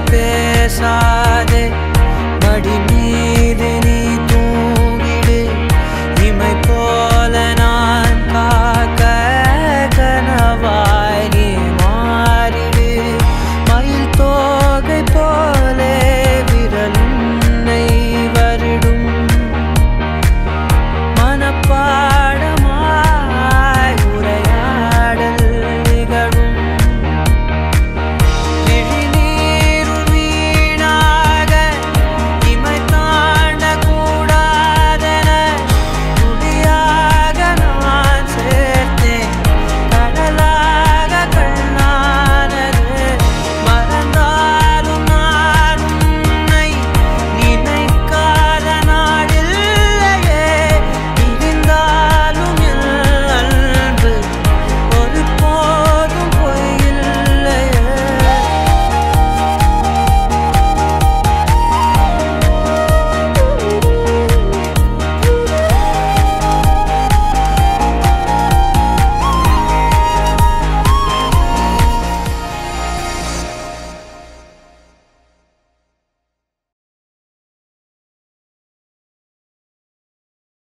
pesa.